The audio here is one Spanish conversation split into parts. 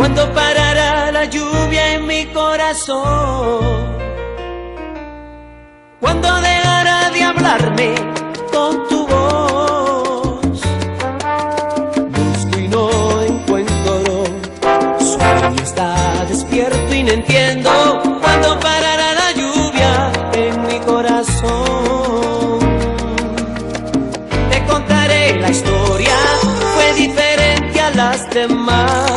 ¿Cuándo parará la lluvia en mi corazón? ¿Cuándo dejará de hablarme con tu voz? Busco y no encuentro, sueño está despierto y no entiendo cuándo parará la lluvia en mi corazón. Te contaré la historia, fue diferente a las demás.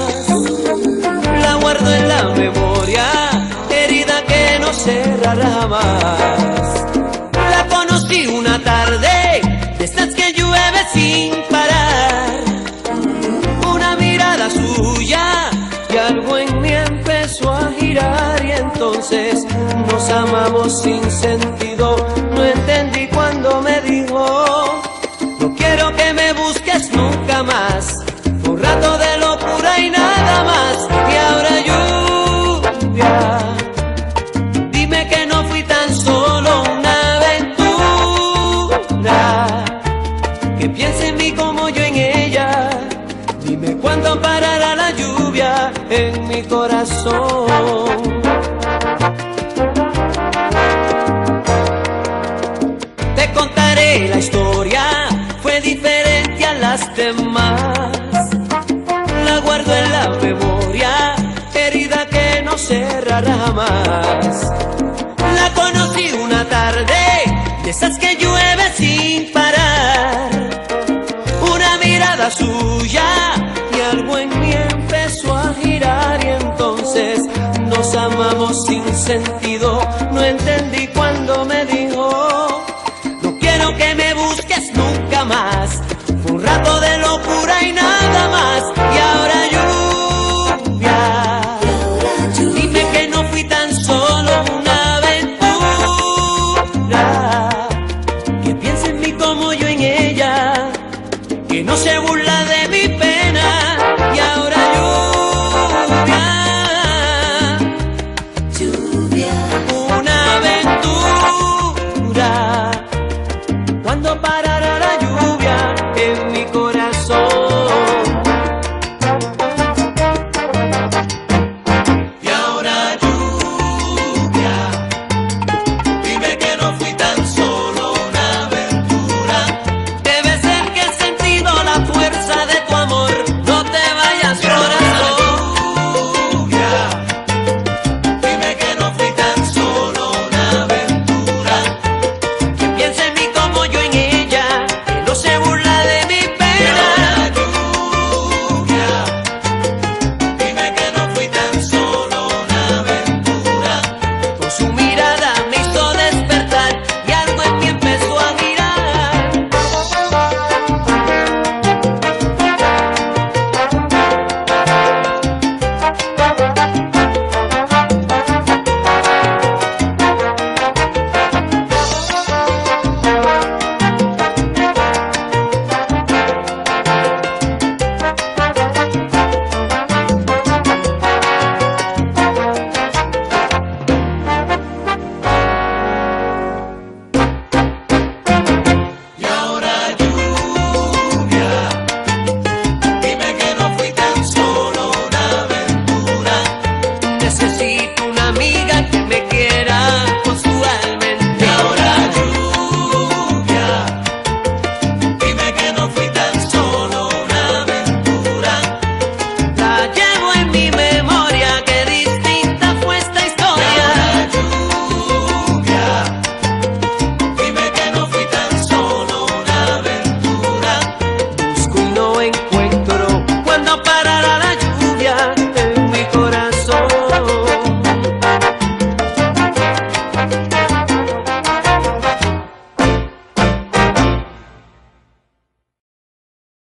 La conocí una tarde, de estas que llueve sin parar. Una mirada suya y algo en mí empezó a girar y entonces nos amamos sin sentido. Que piense en mí como yo en ella. Dime cuándo parará la lluvia en mi corazón. Te contaré la historia, fue diferente a las demás. La guardo en la memoria, herida que no cerrará más. La conocí una tarde, de esas que llueve No entendí cuando me dijo, no quiero que me busques nunca más. Fue un rato de locura y nada